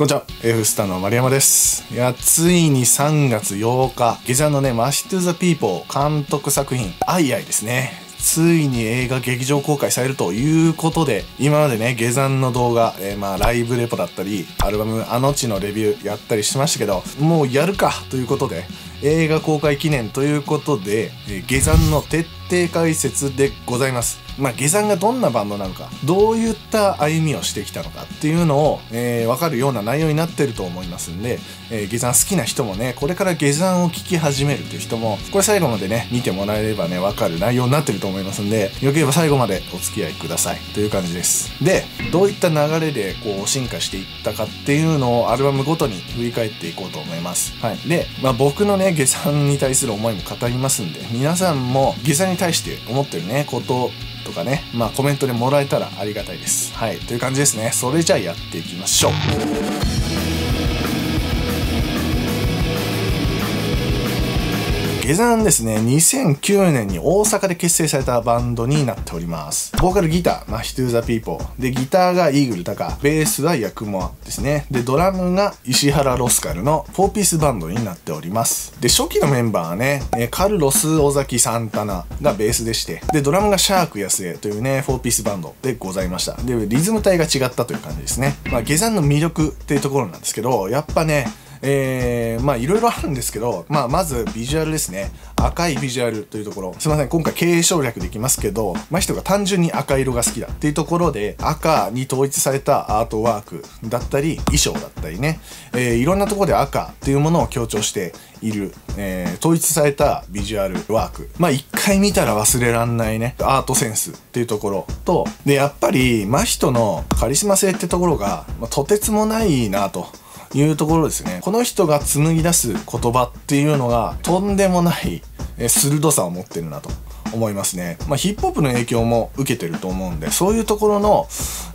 こんにちは。F スタの丸山です。いやついに3月8日下山のねマシトゥザピーポー監督作品アイアイですね。ついに映画劇場公開されるということで、今までね、下山の動画、えー、まあ、ライブレポだったり、アルバム、あの地のレビューやったりしましたけど、もうやるかということで、映画公開記念ということで、え、下山の徹底解説でございます。まあ、下山がどんなバンドなのか、どういった歩みをしてきたのかっていうのを、えー、わかるような内容になってると思いますんで、えー、下山好きな人もね、これから下山を聞き始めるっていう人も、これ最後までね、見てもらえればね、わかる内容になってると思いますんで、よければ最後までお付き合いくださいという感じです。で、どういった流れでこう進化していったかっていうのをアルバムごとに振り返っていこうと思います。はい。で、まあ僕のね、下山に対する思いも語りますんで、皆さんも下山に対して思ってるね、こととかね、まあコメントでもらえたらありがたいです。はい。という感じですね。それじゃあやっていきましょう。下山ですね、2009年に大阪で結成されたバンドになっております。ボーカルギター、マヒトゥーザピーポー。で、ギターがイーグルタカ、ベースはヤクモアですね。で、ドラムが石原ロスカルの4ピースバンドになっております。で、初期のメンバーはね、カルロス・尾崎サンタナがベースでして、で、ドラムがシャーク安江というね、4ピースバンドでございました。で、リズム体が違ったという感じですね。まあ、下山の魅力っていうところなんですけど、やっぱね、えー、まあいろいろあるんですけど、まあまずビジュアルですね。赤いビジュアルというところ。すいません、今回継承略できますけど、まあ人が単純に赤色が好きだっていうところで、赤に統一されたアートワークだったり、衣装だったりね、えー、いろんなところで赤っていうものを強調している、えー、統一されたビジュアルワーク。まあ一回見たら忘れらんないね、アートセンスっていうところと、で、やっぱり、真人のカリスマ性ってところが、まあ、とてつもないなと。いうところですね。この人が紡ぎ出す言葉っていうのがとんでもない鋭さを持ってるなと。思いますね。まあ、ヒップホップの影響も受けてると思うんで、そういうところの、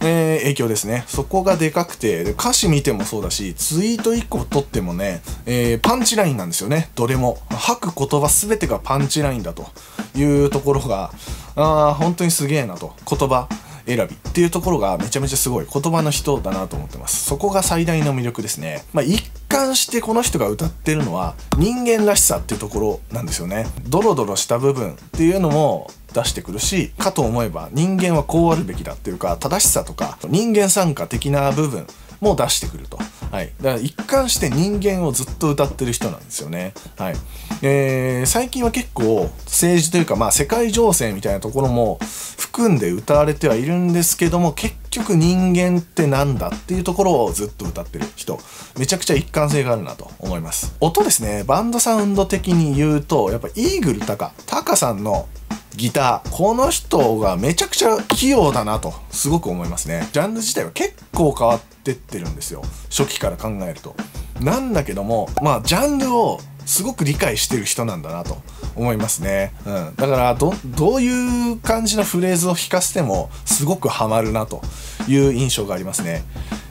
えー、影響ですね。そこがでかくて、歌詞見てもそうだし、ツイート1個取ってもね、えー、パンチラインなんですよね。どれも。吐く言葉全てがパンチラインだというところが、あ本当にすげえなと。言葉。選びっていうところがめちゃめちゃすごい言葉の人だなと思ってます。そこが最大の魅力ですね。まあ、一貫してこの人が歌ってるのは人間らしさっていうところなんですよね。ドロドロした部分っていうのも出してくるし、かと思えば人間はこうあるべきだっていうか、正しさとか人間参加的な部分も出してくると。はい。だから一貫して人間をずっと歌ってる人なんですよね。はい。えー、最近は結構政治というかまあ世界情勢みたいなところも含んで歌われてはいるんですけども結局人間ってなんだっていうところをずっと歌ってる人めちゃくちゃ一貫性があるなと思います音ですねバンドサウンド的に言うとやっぱイーグルタカタカさんのギター。この人がめちゃくちゃ器用だなと、すごく思いますね。ジャンル自体は結構変わってってるんですよ。初期から考えると。なんだけども、まあ、ジャンルをすごく理解してる人なんだなと思いますね。うん。だから、ど、どういう感じのフレーズを弾かせても、すごくハマるなという印象がありますね。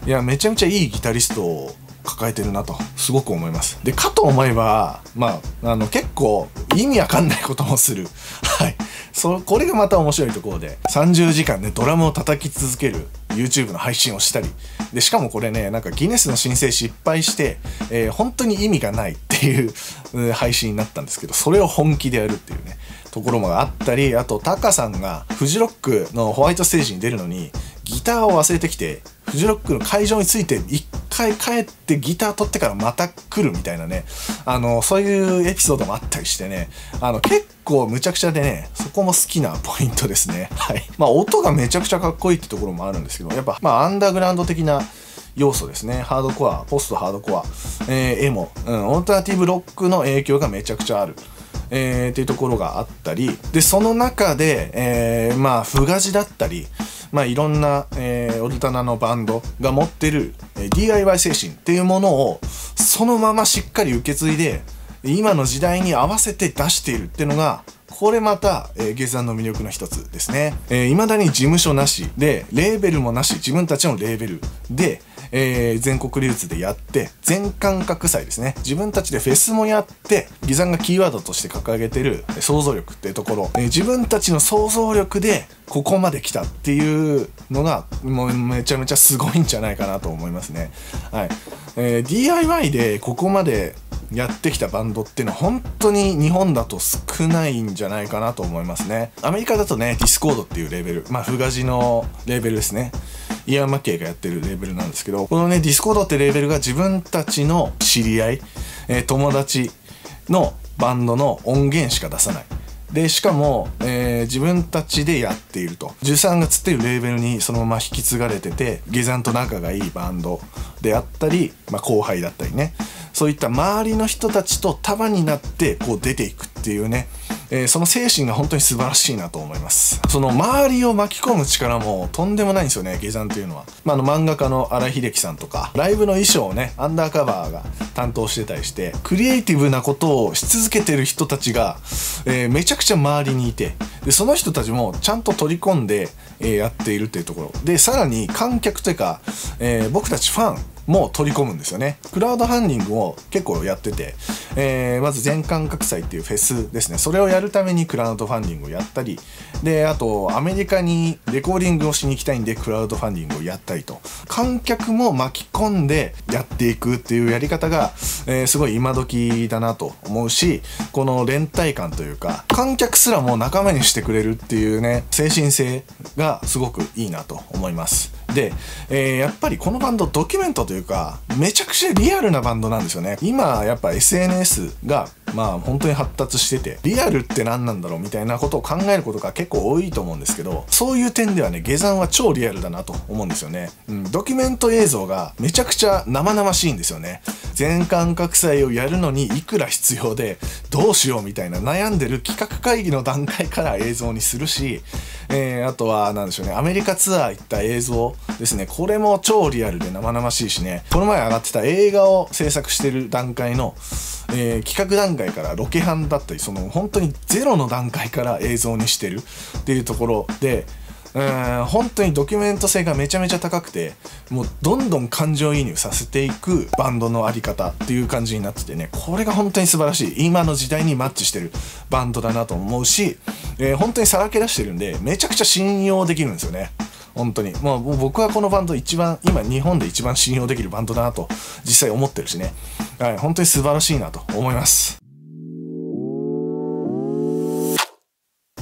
いや、めちゃめちゃいいギタリストを抱えてるなと、すごく思います。で、かと思えば、まあ、あの、結構、意味わかんないこともする。はい。そ、これがまた面白いところで、30時間ね、ドラムを叩き続ける YouTube の配信をしたり、で、しかもこれね、なんかギネスの申請失敗して、えー、本当に意味がないっていう配信になったんですけど、それを本気でやるっていうね、ところもあったり、あと、タカさんがフジロックのホワイトステージに出るのに、ギターを忘れてきて、フジロックの会場について一回帰ってギター取ってからまた来るみたいなね、あの、そういうエピソードもあったりしてね、あの、結構むちゃくちゃでね、そこも好きなポイントですね。はい。まあ、音がめちゃくちゃかっこいいってところもあるんですけど、やっぱ、まあ、アンダーグラウンド的な要素ですね。ハードコア、ポストハードコア、えー、エモ、うん、オルタナティブロックの影響がめちゃくちゃある。えー、っていうところがあったり、で、その中で、えー、まあ、フガジだったり、まあ、いろんな、えー、オルタナのバンドが持ってる、えー、DIY 精神っていうものをそのまましっかり受け継いで今の時代に合わせて出しているっていうのがこれまた、えー、下山の魅力の一つですね。えー、未だに事務所なしで、レーベルもなし、自分たちのレーベルで、えー、全国流通でやって全感覚祭ですね。自分たちでフェスもやって GEZAN がキーワードとして掲げてる想像力っていうところ、えー、自分たちの想像力でここまで来たっていうのがもうめちゃめちゃすごいんじゃないかなと思いますね。はい。えー、DIY でここまでやってきたバンドっていうのは本当に日本だと少ないんじゃないかなと思いますね。アメリカだとね、 Dischord っていうレーベル、まあ、 Fugazi のレーベルですね。Ian MacKaye がやってるレーベルなんですけど、このね、 Dischord ってレーベルが自分たちの知り合い、えー、友達のバンドの音源しか出さない。で、しかも、えー、自分たちでやっていると。13月っていうレーベルにそのまま引き継がれてて、 GEZAN と仲がいいバンドであったり、まあ、後輩だったりね。そういった周りの人たちと束になってこう出ていくっていうね、えー、その精神が本当に素晴らしいなと思います。その周りを巻き込む力もとんでもないんですよね、 GEZAN っていうのは。まあ、あの漫画家の新井英樹さんとか、ライブの衣装をね、 UNDERCOVER が担当してたりして、クリエイティブなことをし続けてる人たちが、えー、めちゃくちゃ周りにいて、で、その人たちもちゃんと取り込んで、えー、やっているっていうところ。で、さらに観客というか、え僕たちファン、も取り込むんですよね。クラウドファンディングを結構やってて、えー、まず全感覚祭っていうフェスですね。それをやるためにクラウドファンディングをやったり、で、あと、アメリカにレコーディングをしに行きたいんで、クラウドファンディングをやったりと、観客も巻き込んでやっていくっていうやり方が、えー、すごい今時だなと思うし、この連帯感というか、観客すらも仲間にしてくれるっていうね、精神性がすごくいいなと思います。で、えー、やっぱりこのバンドドキュメントというか、めちゃくちゃリアルなバンドなんですよね。今、やっぱ SNS がまあ本当に発達してて、リアルって何なんだろうみたいなことを考えることが結構多いと思うんですけど、そういう点ではね、下山は超リアルだなと思うんですよね。うん、ドキュメント映像がめちゃくちゃ生々しいんですよね。全感覚祭をやるのにいくら必要で、どうしようみたいな悩んでる企画会議の段階から映像にするし、えー、あとは何でしょうね、アメリカツアー行った映像ですね、これも超リアルで生々しいしね、この前上がってた映画を制作してる段階の、えー、企画段階からロケハンだったりその本当にゼロの段階から映像にしてるっていうところでうん本当にドキュメント性がめちゃめちゃ高くてもうどんどん感情移入させていくバンドのあり方っていう感じになっててねこれが本当に素晴らしい今の時代にマッチしてるバンドだなと思うし、えー、本当にさらけ出してるんでめちゃくちゃ信用できるんですよね本当に。まあ僕はこのバンド一番、今日本で一番信用できるバンドだなと実際思ってるしね。はい、本当に素晴らしいなと思います。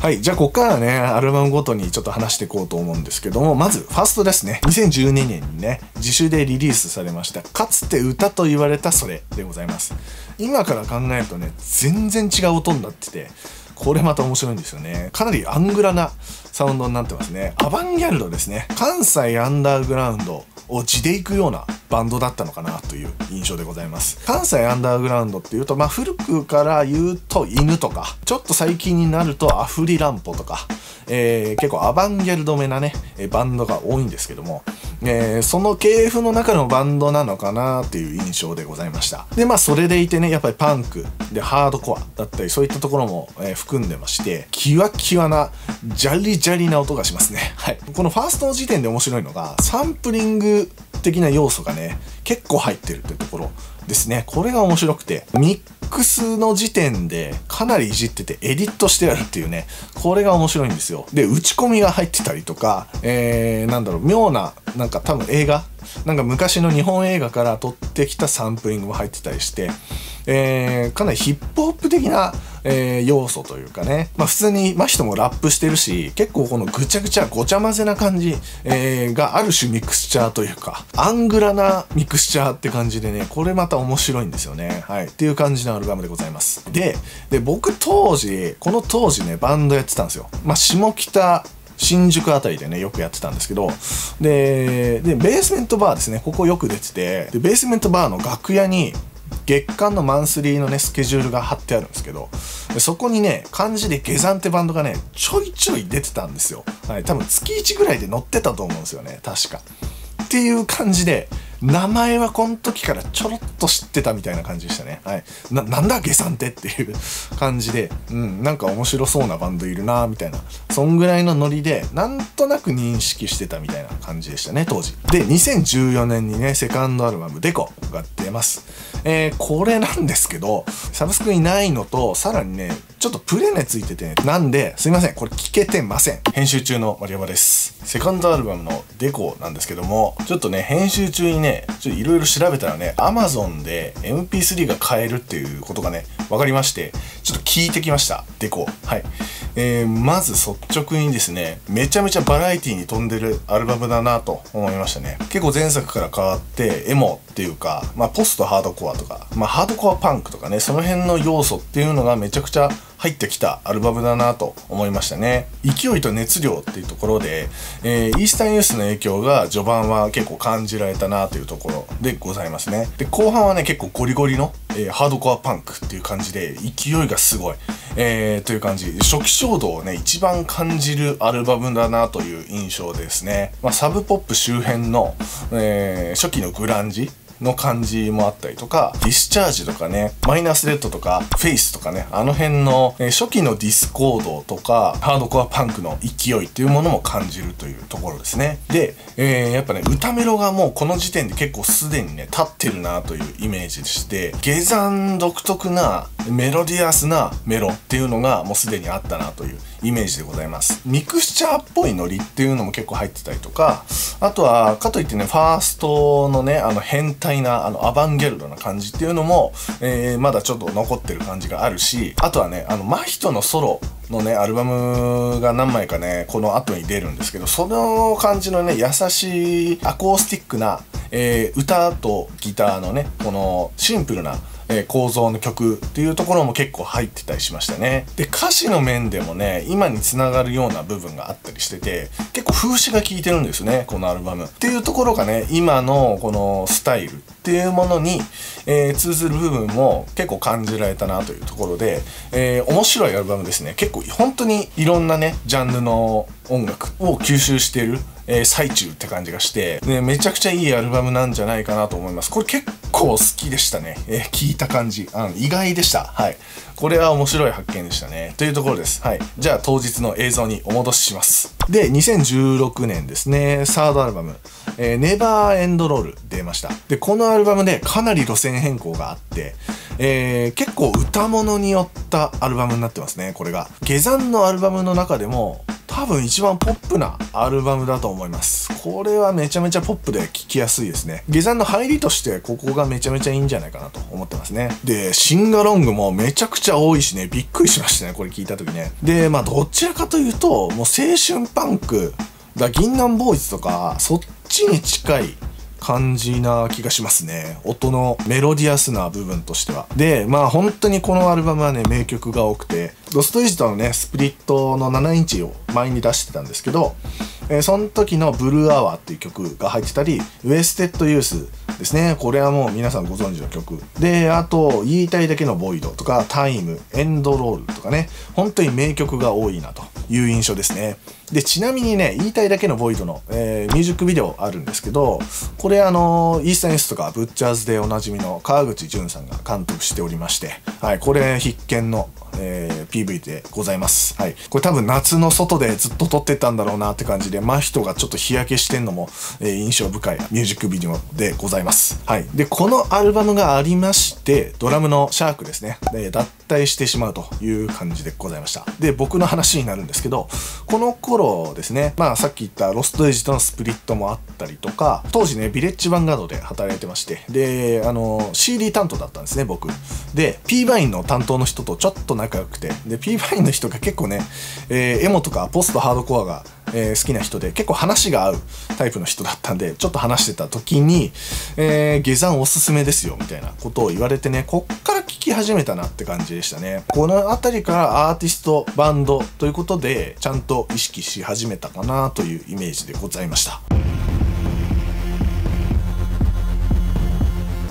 はい。じゃあ、こっからね、アルバムごとにちょっと話していこうと思うんですけども、まず、ファーストですね。2012年にね、自主でリリースされました。かつて歌と言われたそれでございます。今から考えるとね、全然違う音になってて、これまた面白いんですよね。かなりアングラなサウンドになってますね。アバンギャルドですね。関西アンダーグラウンドを地で行くようなバンドだったのかなという印象でございます。関西アンダーグラウンドっていうと、まあ古くから言うと犬とか、ちょっと最近になるとアフリランポとか、えー、結構アバンギャルドめなね、バンドが多いんですけども、えー、その系譜の中のバンドなのかなっていう印象でございました。で、まあそれでいてね、やっぱりパンクでハードコアだったりそういったところも、えー、含んでまして、キワキワなジャリジャリな音がしますね。はい。このファーストの時点で面白いのが、サンプリング的な要素がね、結構入ってるってところですね。これが面白くて、ミックスの時点でかなりいじっててエディットしてあるっていうね、これが面白いんですよ。で、打ち込みが入ってたりとか、えー、なんだろう、妙な、なんか多分映画なんか昔の日本映画から撮ってきたサンプリングも入ってたりして、えー、かなりヒップホップ的な、えー、要素というかね、まあ普通に真人もラップしてるし、結構このぐちゃぐちゃごちゃ混ぜな感じ、えー、がある種ミクスチャーというか、アングラなミクスチャーって感じでね、これまた面白いんですよね。はい。っていう感じのアルバムでございます。で、で、僕当時、この当時ね、バンドやってたんですよ。まあ下北新宿あたりでね、よくやってたんですけど、で、で、ベースメントバーですね、ここよく出てて、で、ベースメントバーの楽屋に、月間のマンスリーのね、スケジュールが貼ってあるんですけど、そこにね、漢字で下山ってバンドがね、ちょいちょい出てたんですよ。はい、多分月1ぐらいで載ってたと思うんですよね、確か。っていう感じで、名前はこの時からちょろっと知ってたみたいな感じでしたね。はい。な、なんだ下山ってっていう感じで、うん、なんか面白そうなバンドいるなみたいな。そんぐらいのノリで、なんとなく認識してたみたいな感じでしたね、当時。で、2014年にね、セカンドアルバム、デコが出ます。えー、これなんですけど、サブスクにないのと、さらにね、ちょっとプレネついてて、ねなんで、すいません、これ聞けてません。編集中の丸山です。セカンドアルバムのデコなんですけども、ちょっとね、編集中にね、ちょっといろいろ調べたらね、Amazon で MP3 が買えるっていうことがね、分かりまして、ちょっと聞いてきました。デコ。はい。えー、まず率直にですね、めちゃめちゃバラエティに富んでるアルバムだなと思いましたね。結構前作から変わって、エモっていうか、まあポストハードコアとか、まあハードコアパンクとかね、その辺の要素っていうのがめちゃくちゃ入ってきたアルバムだなと思いましたね。勢いと熱量っていうところで、えー、 eastern youth の影響が序盤は結構感じられたなというところでございますね。で、後半はね、結構ゴリゴリの、えー、ハードコアパンクっていう感じで、勢いがすごい、えー、という感じ。初期衝動をね、一番感じるアルバムだなという印象ですね。まあ、 Sub Pop 周辺の、え、初期のグランジの感じもあったりとか、 Discharge とかね、 Minor Threat とか、フェイスとかね、あの辺の、え、初期の Dischord とか、ハードコアパンクの勢いっていうものも感じるというところですね。で、えー、やっぱね、歌メロがもうこの時点で結構すでにね、立ってるなというイメージでして、下山独特なメロディアスなメロっていうのがもうすでにあったなというイメージでございます。ミクスチャーっぽいノリっていうのも結構入ってたりとか、あとは、かといってね、ファーストのね、あの変態な、あのアバンギャルドな感じっていうのも、えー、まだちょっと残ってる感じがあるし、あとはね、あの、真人のソロのね、アルバムが何枚かね、この後に出るんですけど、その感じのね、優しいアコースティックな、えー、歌とギターのね、このシンプルなえ構造の曲っていうところも結構入ってたりしましたね。で、歌詞の面でもね、今につながるような部分があったりしてて、結構風刺が効いてるんですね、このアルバム。っていうところがね、今のこのスタイルっていうものに、えー、通ずる部分も結構感じられたなというところで、えー、面白いアルバムですね。結構本当にいろんなね、ジャンルの音楽を吸収している、えー、最中って感じがして、ね、めちゃくちゃいいアルバムなんじゃないかなと思います。これ結構好きでしたね。えー、聞いた感じ。あの意外でした。はい。これは面白い発見でしたね。というところです。はい。じゃあ当日の映像にお戻しします。で、2016年ですね、サードアルバム、えー、ネバーエンドロール出ました。で、このアルバムでかなり路線変更があって、えー、結構歌物によったアルバムになってますね、これが。下山のアルバムの中でも、多分一番ポップなアルバムだと思思います。これはめちゃめちゃポップで聴きやすいですね。下山の入りとしてここがめちゃめちゃいいんじゃないかなと思ってますね。で、シンガロングもめちゃくちゃ多いしね、びっくりしましたね、これ聞いた時ね。で、まあどちらかというと、もう青春パンク、だ銀杏ボーイズとか、そっちに近い感じな気がしますね。音のメロディアスな部分としては。で、まあ本当にこのアルバムはね、名曲が多くて、ロストイジトのね、スプリットの7インチを前に出してたんですけど、えー、その時のブルーアワーっていう曲が入ってたり、ウエステッドユースですね。これはもう皆さんご存知の曲。で、あと、言いたいだけのボイドとか、タイム、エンドロールとかね、本当に名曲が多いなという印象ですね。で、ちなみにね、言いたいだけのボイドの、えー、ミュージックビデオあるんですけど、これあの、イースタンエスとかブッチャーズでおなじみの川口淳さんが監督しておりまして、はい、これ必見のえー、PV でございます。はい。これ多分夏の外でずっと撮ってたんだろうなって感じで、真人がちょっと日焼けしてんのも、えー、印象深いミュージックビデオでございます。はい。で、このアルバムがありまして、ドラムのシャークですね。で脱退してしまうという感じでございました。で、僕の話になるんですけど、この頃ですね、まあさっき言ったロストエイジとのスプリットもあったりとか、当時ね、ビレッジヴァンガードで働いてまして、で、あの、CD 担当だったんですね、僕。で、P バインの担当の人とちょっと仲良くて、で、P バインの人が結構ね、えー、エモとかポストハードコアが、えー、好きな人で、結構話が合うタイプの人だったんで、ちょっと話してた時に、えー、下山おすすめですよ、みたいなことを言われてね、こっから聞き始めたなって感じでしたね。この辺りからアーティスト、バンドということで、ちゃんと意識し始めたかなというイメージでございました。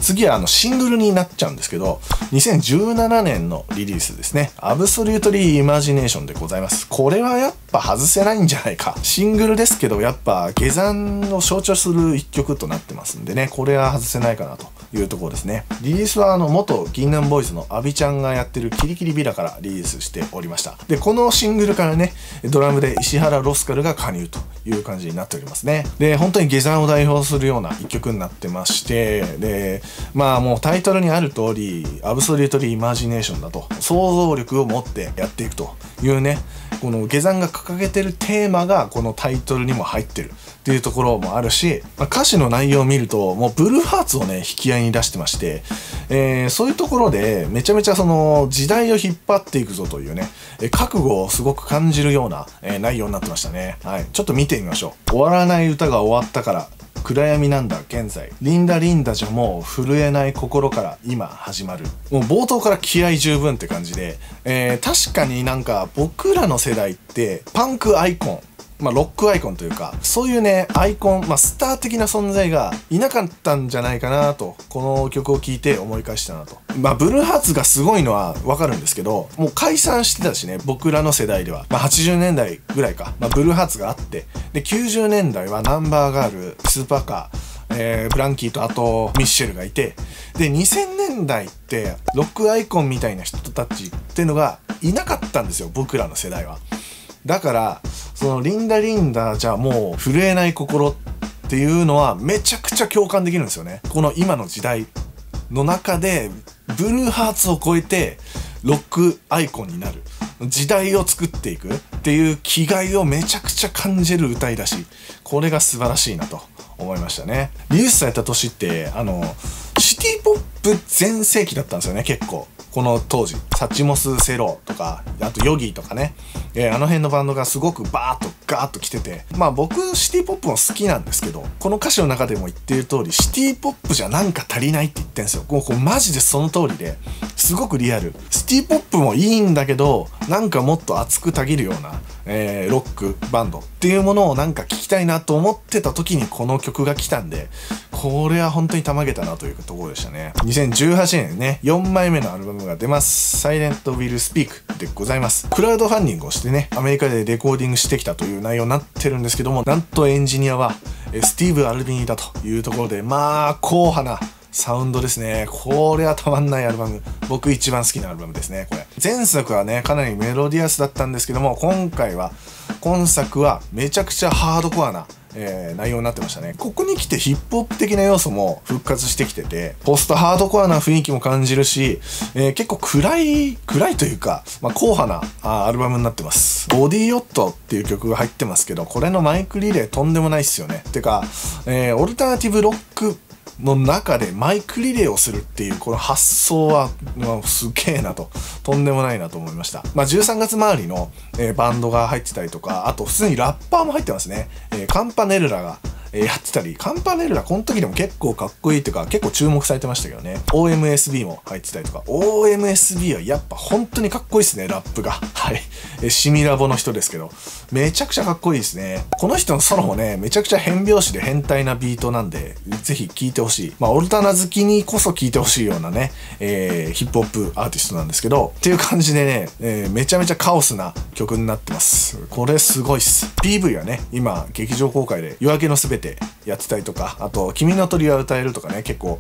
次はあのシングルになっちゃうんですけど、2017年のリリースですね。アブソリュートリーイマジネーションでございます。これはやっぱ外せないんじゃないか。シングルですけど、やっぱ下山を象徴する一曲となってますんでね、これは外せないかなというところですね。リリースはあの元銀杏ボーイズのアビちゃんがやってるキリキリビラからリリースしておりました。で、このシングルからね、ドラムで石原ロスカルが加入という感じになっておりますね。で、本当に下山を代表するような一曲になってまして、で、まあもうタイトルにある通り、アブソリュートリーイマジネーションだと、想像力を持ってやっていくというね、この下山が掲げてるテーマがこのタイトルにも入ってるっていうところもあるし、まあ、歌詞の内容を見るともうブルーハーツをね引き合いに出してまして、えー、そういうところでめちゃめちゃその時代を引っ張っていくぞというね、え覚悟をすごく感じるような、えー、内容になってましたね。はい。ちょっと見てみましょう。終わらない歌が終わったから暗闇なんだ現在リンダリンダじゃもう震えない心から今始まるもう冒頭から気合十分って感じで、えー、確かになんか僕らの世代ってパンクアイコンまあ、ロックアイコンというか、そういうね、アイコン、まあ、スター的な存在がいなかったんじゃないかなと、この曲を聴いて思い返したなと。まあ、ブルーハーツがすごいのはわかるんですけど、もう解散してたしね、僕らの世代では。まあ、80年代ぐらいか、まあ、ブルーハーツがあって、で、90年代はナンバーガール、スーパーカー、えー、ブランキーとあとミッシェルがいてで2000年代ってロックアイコンみたいな人たちっていうのがいなかったんですよ僕らの世代はだからそのリンダリンダじゃもう震えない心っていうのはめちゃくちゃ共感できるんですよね。この今の時代の中でブルーハーツを超えてロックアイコンになる。時代を作っていくっていう気概をめちゃくちゃ感じる歌いだし。これが素晴らしいなと思いましたね。リリースされた年ってあのシティポップ全盛期だったんですよね結構。この当時サチモス・セローとかあとヨギーとかね、えー、あの辺のバンドがすごくバーッとガーッと来てて。まあ僕シティポップも好きなんですけどこの歌詞の中でも言ってる通りシティポップじゃなんか足りないって言ってんですよ。もうこうマジでその通りですごくリアル。シティポップもいいんだけどなんかもっと熱くたぎるような、えー、ロックバンドっていうものをなんか聞きたいなと思ってた時にこの曲が来たんでこれは本当にたまげたなというところでしたね。2018年ね、4枚目のアルバムが出ます。Silent Will Speak でございます。クラウドファンディングをしてね、アメリカでレコーディングしてきたという内容になってるんですけども、なんとエンジニアは、スティーブ・アルビニだというところで、まあ、硬派なサウンドですね。これはたまんないアルバム。僕一番好きなアルバムですね、これ。前作はね、かなりメロディアスだったんですけども、今回は、今作はめちゃくちゃハードコアなえー、内容になってましたね。ここに来てヒップホップ的な要素も復活してきてて、ポストハードコアな雰囲気も感じるし、えー、結構暗い、暗いというか、まあ、硬派なあアルバムになってます。ボディヨットっていう曲が入ってますけど、これのマイクリレーとんでもないっすよね。てか、えー、オルタナティブロックの中でマイクリレーをするっていうこの発想は、まあ、すげえなと。とんでもないなと思いました、まあ、13月周りの、えー、バンドが入ってたりとかあと普通にラッパーも入ってますね、えー、カンパネルラがえやってたり、カンパネルラこの時でも結構かっこいいというか、結構注目されてましたけどね。OMSB も入ってたりとか、OMSB はやっぱ本当にかっこいいですね、ラップが。はい。えシミラボの人ですけど、めちゃくちゃかっこいいですね。この人のソロもね、めちゃくちゃ変拍子で変態なビートなんで、ぜひ聴いてほしい。まあ、オルタナ好きにこそ聴いてほしいようなね、えー、ヒップホップアーティストなんですけど、っていう感じでね、えー、めちゃめちゃカオスな曲になってます。これすごいっす。PV はね、今、劇場公開で夜明けのすべててやってたりとか、あと、君の鳥は歌えるとかね、結構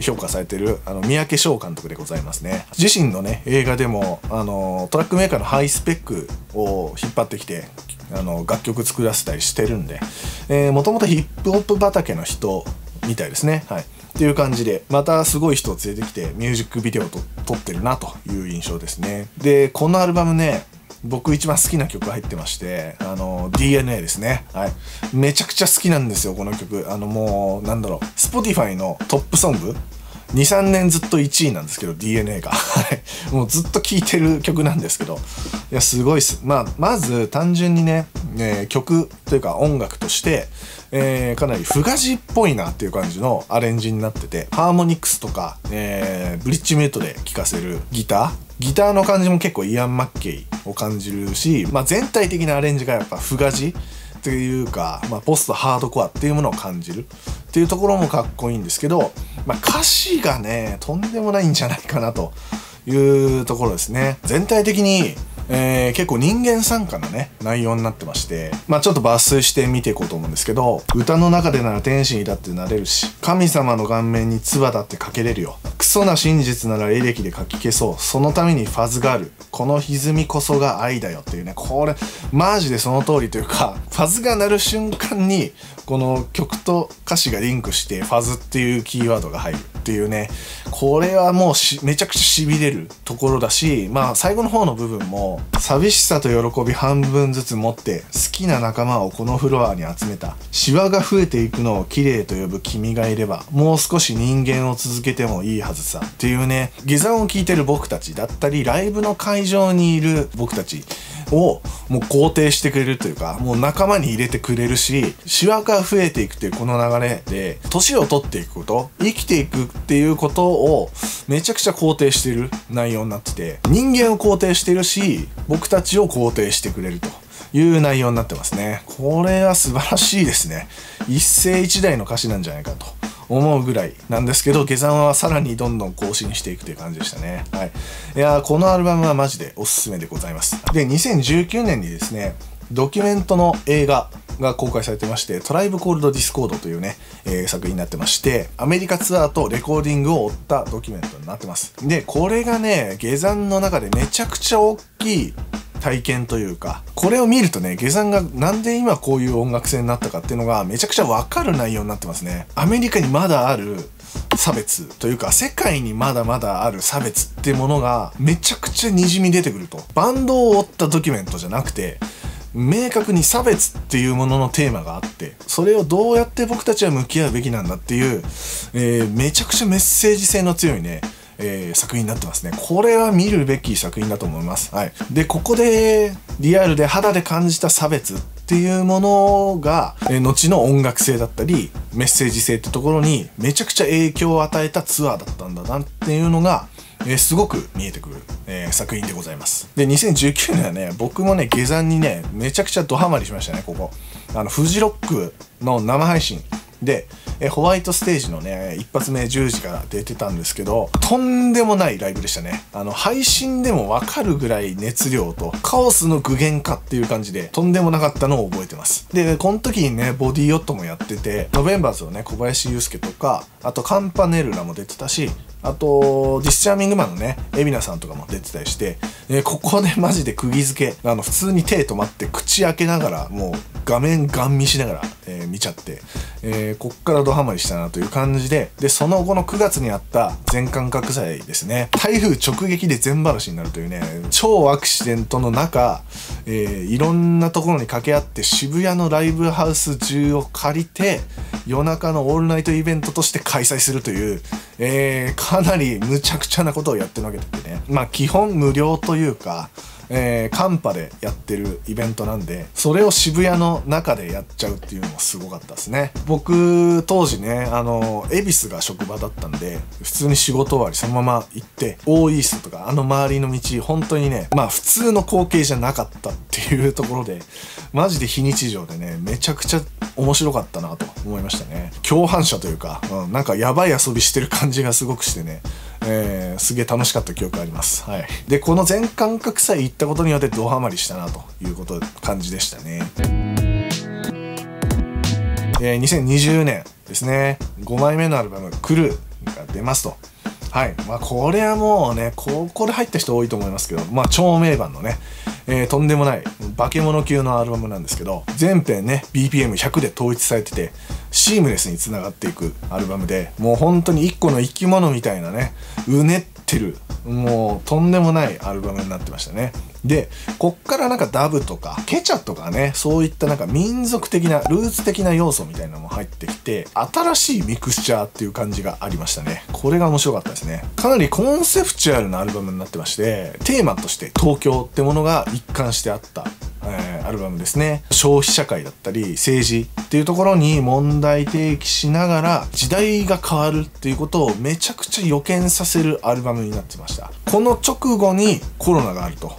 評価されてる、あの、三宅翔監督でございますね。自身のね、映画でも、あの、トラックメーカーのハイスペックを引っ張ってきて、あの、楽曲作らせたりしてるんで、もともとヒップホップ畑の人みたいですね。はい。っていう感じで、またすごい人を連れてきて、ミュージックビデオと撮ってるなという印象ですね。で、このアルバムね、僕一番好きな曲入ってまして、あの、DNA ですね。はい。めちゃくちゃ好きなんですよ、この曲。あの、もう、なんだろう、Spotify のトップソング？2、3年ずっと1位なんですけど、DNA が。はい。もうずっと聴いてる曲なんですけど、いや、すごいっす。まあ、まず単純にね、え、曲というか音楽として、えー、かなりフガジっぽいなっていう感じのアレンジになってて、ハーモニクスとか、えー、ブリッジメイトで聴かせるギター、ギターの感じも結構イアン・マッケイを感じるし、まあ、全体的なアレンジがやっぱフガジっていうか、まあ、ポストハードコアっていうものを感じるっていうところもかっこいいんですけど、まあ、歌詞がねとんでもないんじゃないかなというところですね。全体的にえー、結構人間参加のね、内容になってまして、まあちょっと抜粋して見ていこうと思うんですけど、歌の中でなら天使にだってなれるし、神様の顔面に唾だってかけれるよ。クソな真実ならエレキで書き消そう。そのためにファズがある。この歪みこそが愛だよっていうね、これ、マジでその通りというか、ファズが鳴る瞬間に、この曲と歌詞がリンクして、ファズっていうキーワードが入るっていうね、これはもうめちゃくちゃ痺れるところだし、まあ最後の方の部分も、寂しさと喜び半分ずつ持って好きな仲間をこのフロアに集めた。シワが増えていくのを綺麗と呼ぶ君がいればもう少し人間を続けてもいいはずさ。っていうね下山を聞いてる僕たちだったりライブの会場にいる僕たち。をもう肯定してくれるというかもう仲間に入れてくれるしシワが増えていくっていうこの流れで年を取っていくこと生きていくっていうことをめちゃくちゃ肯定してる内容になってて人間を肯定してるし僕たちを肯定してくれるという内容になってますね。これは素晴らしいですね。一世一代の歌詞なんじゃないかと。思うぐらいなんですけど、 GEZAN はさらにどんどん更新していくという感じでしたね。はい。いやこのアルバムはマジでおすすめでございます。で、2019年にですね、ドキュメントの映画が公開されてまして、 Tribe Called Discord というね、えー、作品になってまして、アメリカツアーとレコーディングを追ったドキュメントになってます。で、これがね、下山の中でめちゃくちゃ大きい体験というか、これを見るとね、下山がなんで今こういう音楽性になったかっていうのがめちゃくちゃわかる内容になってますね。アメリカにまだある差別というか世界にまだまだある差別ってものがめちゃくちゃにじみ出てくるとバンドを追ったドキュメントじゃなくて明確に差別っていうもののテーマがあってそれをどうやって僕たちは向き合うべきなんだっていう、えー、めちゃくちゃメッセージ性の強いねえー、作品になってますね。これは見るべき作品だと思います。はい。で、ここでリアルで肌で感じた差別っていうものが、えー、後の音楽性だったり、メッセージ性ってところにめちゃくちゃ影響を与えたツアーだったんだなっていうのが、えー、すごく見えてくる、えー、作品でございます。で、2019年はね、僕もね、下山にね、めちゃくちゃドハマりしましたね、ここ。あの、フジロックの生配信で、えホワイトステージのね、一発目10時から出てたんですけど、とんでもないライブでしたね。あの、配信でもわかるぐらい熱量と、カオスの具現化っていう感じで、とんでもなかったのを覚えてます。で、この時にね、ボディヨットもやってて、ノベンバーズのね、小林祐介とか、あとカンパネルラも出てたし、あと、ディスチャーミングマンのね、海老名さんとかも出てたりして、えー、ここでマジで釘付け、あの、普通に手止まって口開けながら、もう画面ガン見しながら、えー、見ちゃって、えー、こっからドハマりしたなという感じで、で、その後の9月にあった全感覚祭ですね、台風直撃で全晴らしになるというね、超アクシデントの中、えー、いろんなところに掛け合って渋谷のライブハウス中を借りて、夜中のオールナイトイベントとして開催するという、えー、かなりむちゃくちゃなことをやってるわけでね。まあ基本無料というか、えー、カンパでやってるイベントなんで、それを渋谷の中でやっちゃうっていうのもすごかったですね。僕、当時ね、あの、恵比寿が職場だったんで、普通に仕事終わりそのまま行って、オーイースとかあの周りの道、本当にね、まあ普通の光景じゃなかったっていうところで、マジで非日常でね、めちゃくちゃ面白かったなと思いましたね。共犯者というか、うん、なんかやばい遊びしてる感じがすごくしてね、えー、すげえ楽しかった記憶あります。はい。で、この全感覚さえ行ったことによってドハマりしたなということ、感じでしたね。えー、2020年ですね、5枚目のアルバム、クルーが出ますと。はい。まあ、これはもうね、ここで入った人多いと思いますけど、まあ、超名盤のね、えー、とんでもない化け物級のアルバムなんですけど全編ね BPM100 で統一されててシームレスにつながっていくアルバムでもう本当に一個の生き物みたいなねうねってるもうとんでもないアルバムになってましたねでこっからなんかダブとかケチャとかねそういったなんか民族的なルーツ的な要素みたいなのも入ってきて新しいミクスチャーっていう感じがありましたね。これが面白かったですね。かなりコンセプチュアルなアルバムになってましてテーマとして東京ってものが一貫してあったえー、アルバムですね。消費社会だったり政治っていうところに問題提起しながら時代が変わるっていうことをめちゃくちゃ予見させるアルバムになってました。この直後にコロナがあると。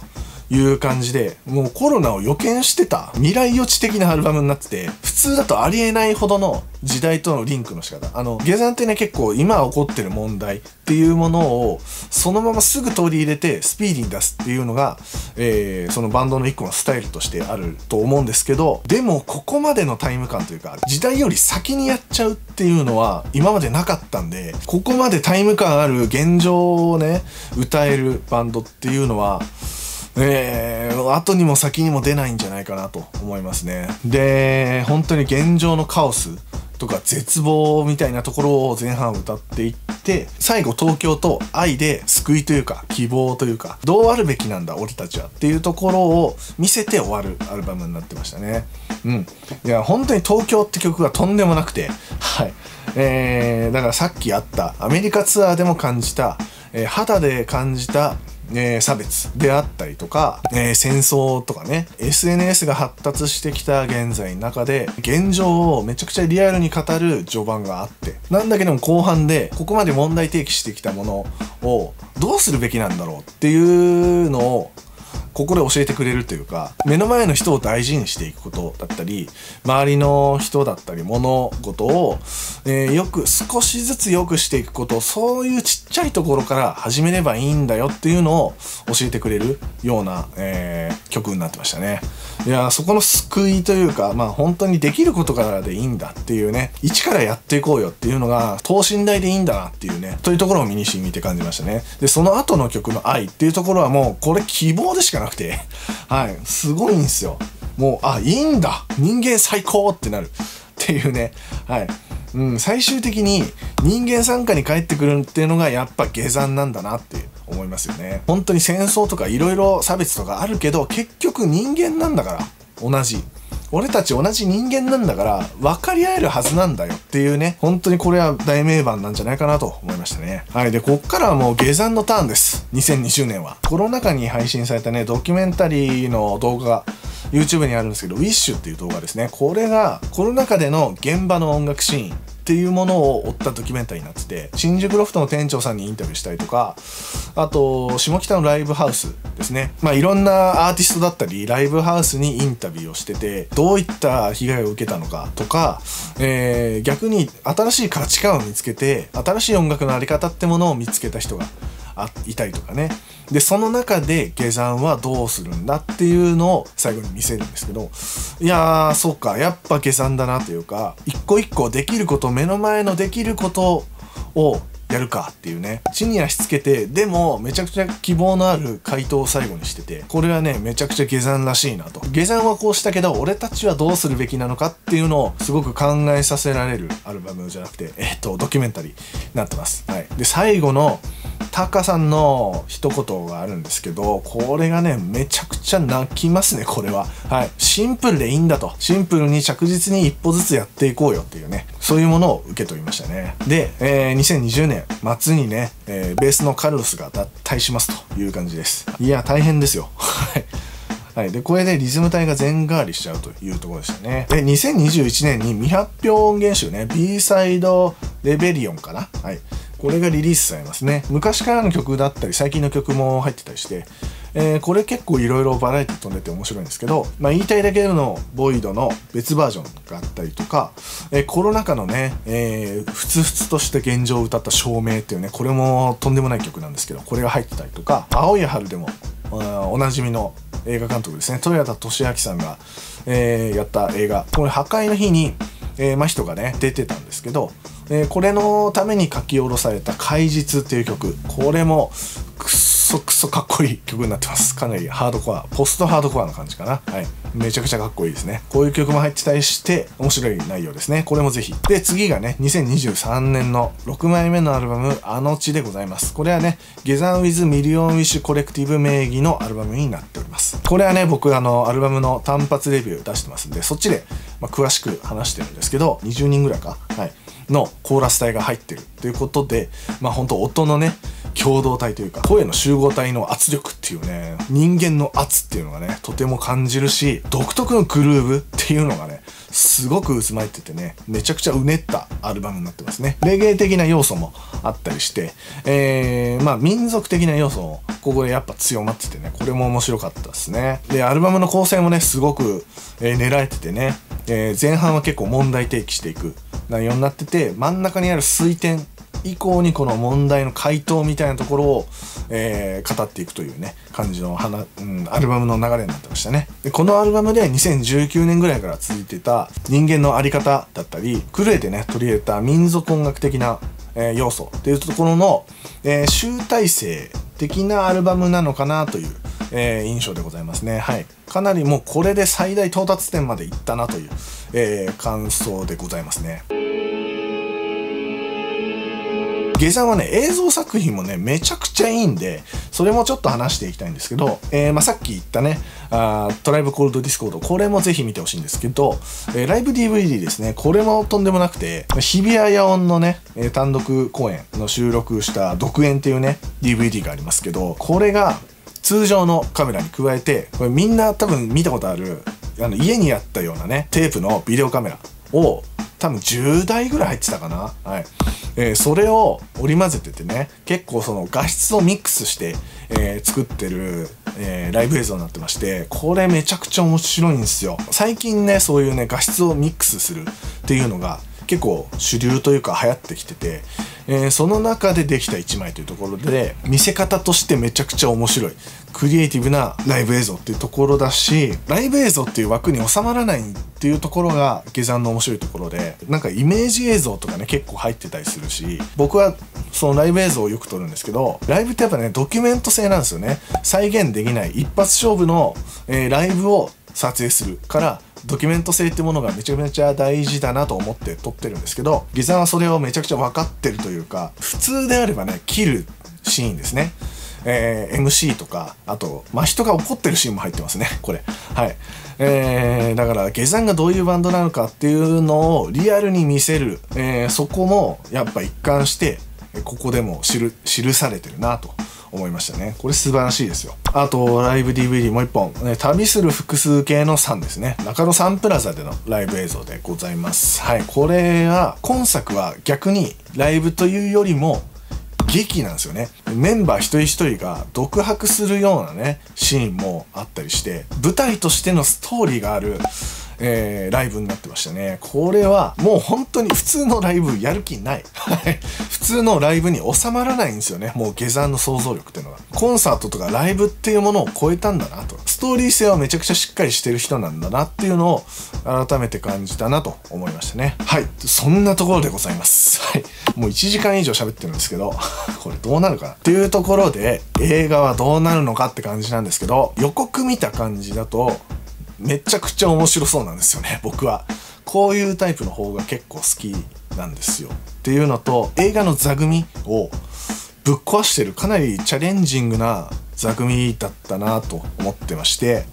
いう感じで、もうコロナを予見してた未来予知的なアルバムになってて、普通だとありえないほどの時代とのリンクの仕方。あの、下山ってね、結構今起こってる問題っていうものを、そのまますぐ取り入れてスピーディーに出すっていうのが、えー、そのバンドの一個のスタイルとしてあると思うんですけど、でもここまでのタイム感というか、時代より先にやっちゃうっていうのは今までなかったんで、ここまでタイム感ある現状をね、歌えるバンドっていうのは、えー、後にも先にも出ないんじゃないかなと思いますね。で、本当に現状のカオスとか絶望みたいなところを前半歌っていって最後東京と愛で救いというか希望というかどうあるべきなんだ俺たちはっていうところを見せて終わるアルバムになってましたね。うん。いや本当に東京って曲がとんでもなくてはい。えー、だからさっきあったアメリカツアーでも感じた、えー、肌で感じたえー、差別であったりとか、えー、戦争とかね SNS が発達してきた現在の中で現状をめちゃくちゃリアルに語る序盤があってなんだけども後半でここまで問題提起してきたものをどうするべきなんだろうっていうのをここで教えてくれるというか目の前の人を大事にしていくことだったり周りの人だったり物事を、えー、よく少しずつ良くしていくことそういうちっちゃいところから始めればいいんだよっていうのを教えてくれるような、えー、曲になってましたね。いやそこの救いというかまあ本当にできることからでいいんだっていうね一からやっていこうよっていうのが等身大でいいんだなっていうねというところを身に染みて感じましたね。でその後の曲の愛っていうところはもうこれ希望でしかないなくて、はい、すごいんですよ。もう、あ、いいんだ人間最高ってなる。っていうね、はい。うん、最終的に人間参加に帰ってくるっていうのがやっぱ下山なんだなって思いますよね。本当に戦争とかいろいろ差別とかあるけど、結局人間なんだから、同じ。俺たち同じ人間なんだから分かり合えるはずなんだよっていうね。本当にこれは大名盤なんじゃないかなと思いましたね。はい。でこっからはもう下山のターンです。2020年は。コロナ禍に配信されたねドキュメンタリーの動画が YouTube にあるんですけど Wish っていう動画ですね。これがコロナ禍での現場の音楽シーン。っていうものを追ったドキュメンタリーになってて新宿ロフトの店長さんにインタビューしたりとかあと下北のライブハウスですね。まあいろんなアーティストだったりライブハウスにインタビューをしててどういった被害を受けたのかとか、えー、逆に新しい価値観を見つけて新しい音楽のあり方ってものを見つけた人がいたりとかね。でその中で下山はどうするんだっていうのを最後に見せるんですけどいやーそうかやっぱ下山だなというか一個一個できること目の前のできることをやるかっていうね。地に足つけてでもめちゃくちゃ希望のある回答を最後にしててこれはねめちゃくちゃ下山らしいなと。下山はこうしたけど俺たちはどうするべきなのかっていうのをすごく考えさせられるアルバムじゃなくてえっとドキュメンタリーになってます。はい。で最後のタカさんの一言があるんですけど、これがね、めちゃくちゃ泣きますね、これは。はい。シンプルでいいんだと。シンプルに着実に一歩ずつやっていこうよっていうね、そういうものを受け取りましたね。で、えー、2020年末にね、えー、ベースのカルロスが脱退しますという感じです。いや、大変ですよ。はい。はい。で、これでリズム体が全変わりしちゃうというところでしたね。で、2021年に未発表音源集ね、B サイドレベリオンかなはい。これがリリースされますね。昔からの曲だったり、最近の曲も入ってたりして、えー、これ結構いろいろバラエティ飛んでて面白いんですけど、まあ、言いたいだけのボイドの別バージョンがあったりとか、えー、コロナ禍のね、えー、ふつふつとした現状を歌った照明っていうね、これもとんでもない曲なんですけど、これが入ってたりとか、青い春でもおなじみの映画監督ですね、豊田俊明さんが、えー、やった映画、これ破壊の日に、えー、真人がね、出てたんですけど、えー、これのために書き下ろされた「怪実」っていう曲。これもくそかっこいい曲になってます。かなりハードコアポストハードコアな感じかな。はい。めちゃくちゃかっこいいですね。こういう曲も入ってたりして面白い内容ですね。これもぜひ。で次がね2023年の6枚目のアルバム「あの地」でございます。これはね GEZAN with Million Wish Collective 名義のアルバムになっております。これはね僕あのアルバムの単発レビュー出してますんでそっちで、まあ、詳しく話してるんですけど20人ぐらいか。はい。のコーラス隊が入ってるということで、まあ本当音のね、共同体というか、声の集合体の圧力っていうね、人間の圧っていうのがね、とても感じるし、独特のグルーブっていうのがね、すごく渦巻いててね、めちゃくちゃうねったアルバムになってますね。レゲエ的な要素もあったりして、えー、まあ民族的な要素もここでやっぱ強まっててね、これも面白かったですね。で、アルバムの構成もね、すごく、えー、狙えててね、えー、前半は結構問題提起していく内容になってて、真ん中にある水点以降にこの問題の回答みたいなところを、えー、語っていくというね感じの花、うん、アルバムの流れになってましたねでこのアルバムで2019年ぐらいから続いてた人間の在り方だったり狂えてね取り入れた民族音楽的な、えー、要素っていうところの、えー、集大成的なアルバムなのかなという、えー、印象でございますね。はい。かなりもうこれで最大到達点までいったなという、えー、感想でございますね。 GEZAN はね、映像作品もね、めちゃくちゃいいんで、それもちょっと話していきたいんですけど、えー、まあ、さっき言ったね、あ Tribe Called Discord、これもぜひ見てほしいんですけど、えー、ライブ DVD ですね、これもとんでもなくて、日比谷野音のね、単独公演の収録した独炎っていうね、DVD がありますけど、これが通常のカメラに加えて、これみんな多分見たことある、あの家にあったようなね、テープのビデオカメラを多分10台ぐらい入ってたかな。はい。えー、それを織り交ぜててね、結構その画質をミックスして、えー、作ってる、えー、ライブ映像になってまして、これめちゃくちゃ面白いんですよ。最近ね、そういうね、画質をミックスするっていうのが結構主流というか流行ってきてて、えー、その中でできた1枚というところで見せ方としてめちゃくちゃ面白い。クリエイティブなライブ映像っていうところだしライブ映像っていう枠に収まらないっていうところが下山の面白いところでなんかイメージ映像とかね結構入ってたりするし僕はそのライブ映像をよく撮るんですけどライブってやっぱねドキュメント性なんですよね。再現できない一発勝負の、えー、ライブを撮影するからドキュメント性ってものがめちゃめちゃ大事だなと思って撮ってるんですけどギザはそれをめちゃくちゃ分かってるというか普通であればね切るシーンですね。えー、MC とかあと、まあ、人が怒ってるシーンも入ってますね。これ。はい。えー、だから下山がどういうバンドなのかっていうのをリアルに見せる、えー、そこもやっぱ一貫してここでも記されてるなと思いましたね。これ素晴らしいですよ。あと、ライブ DVD もう一本、ね、旅する複数形の3ですね。中野サンプラザでのライブ映像でございます。はい。これは、今作は逆にライブというよりも、劇なんですよね。メンバー一人一人が独白するようなね、シーンもあったりして、舞台としてのストーリーがある、えー、ライブになってましたね。これはもう本当に普通のライブやる気ない。普通のライブに収まらないんですよね。もう下山の想像力っていうのが。コンサートとかライブっていうものを超えたんだなと。ストーリー性はめちゃくちゃしっかりしてる人なんだなっていうのを改めて感じたなと思いましたね。はい。そんなところでございます。はい。もう1時間以上喋ってるんですけど、これどうなるかなっていうところで映画はどうなるのかって感じなんですけど、予告見た感じだと、めちゃくちゃ面白そうなんですよね。僕は。こういうタイプの方が結構好きなんですよ。っていうのと映画の座組をぶっ壊してるかなりチャレンジングな座組だったなと思ってまして。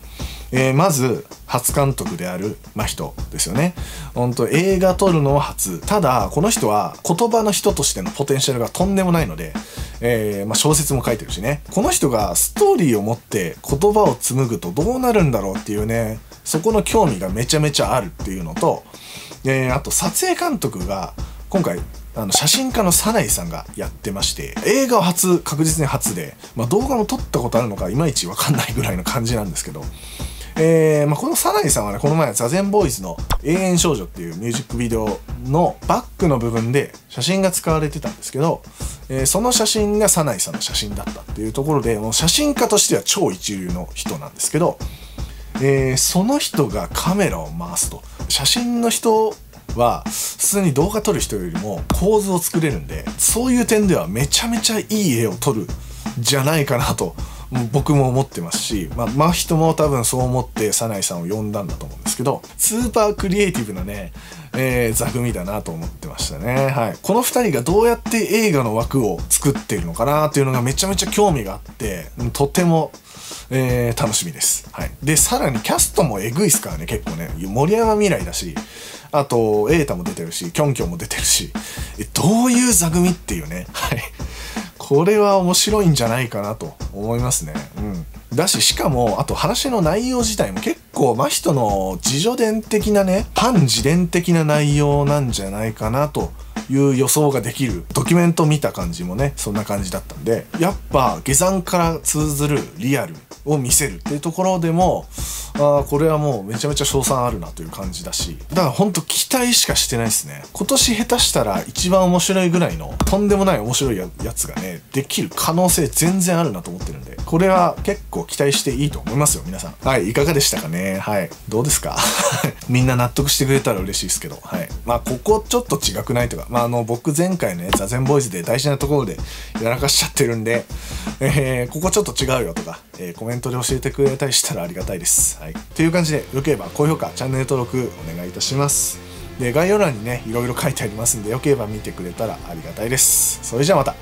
えー、まず初監督である真人ですよね。本当映画撮るのは初。ただ、この人は言葉の人としてのポテンシャルがとんでもないので、えー、まあ、小説も書いてるしね。この人がストーリーを持って言葉を紡ぐとどうなるんだろうっていうね、そこの興味がめちゃめちゃあるっていうのと、えー、あと撮影監督が今回あの写真家のサナイさんがやってまして映画は初確実に初で、まあ、動画も撮ったことあるのかいまいちわかんないぐらいの感じなんですけどえー、まあ、このサナイさんはね、この前、ザゼンボーイズの永遠少女っていうミュージックビデオのバックの部分で写真が使われてたんですけど、えー、その写真がサナイさんの写真だったっていうところで、もう写真家としては超一流の人なんですけど、えー、その人がカメラを回すと。写真の人は普通に動画撮る人よりも構図を作れるんでそういう点ではめちゃめちゃいい絵を撮るじゃないかなと僕も思ってますし、まあ、真人も多分そう思って早苗さんを呼んだんだと思うんですけど、スーパークリエイティブなね、えー、座組だなと思ってましたね。はい。この二人がどうやって映画の枠を作っているのかなっていうのがめちゃめちゃ興味があって、とても、えー、楽しみです。はい。で、さらにキャストもえぐいっすからね、結構ね。森山未来だし、あと、瑛太も出てるし、キョンキョンも出てるし、え、どういう座組っていうね。はい。これは面白いんじゃないかなと思いますね。うん。だし、しかも、あと話の内容自体も結構真人の自助伝的なね反自伝的な内容なんじゃないかなという予想ができるドキュメント見た感じもねそんな感じだったんでやっぱ下山から通ずるリアルを見せるっていうところでもあこれはもうめちゃめちゃ賞賛あるなという感じだしだからほんと期待しかしてないですね。今年下手したら一番面白いぐらいのとんでもない面白いやつがねできる可能性全然あるなと思ってるんでこれは結構期待していいと思いますよ皆さん。はいいかがでしたかね？はい。どうですか？みんな納得してくれたら嬉しいですけど。はい。まあここちょっと違くないとかまああの僕前回のね座禅ボイスで大事なところでやらかしちゃってるんで、えー、ここちょっと違うよとか、えー、コメントで教えてくれたりしたらありがたいです。はい。という感じで良ければ高評価チャンネル登録お願いいたします。で概要欄にねいろいろ書いてありますんでよければ見てくれたらありがたいです。それじゃあまた。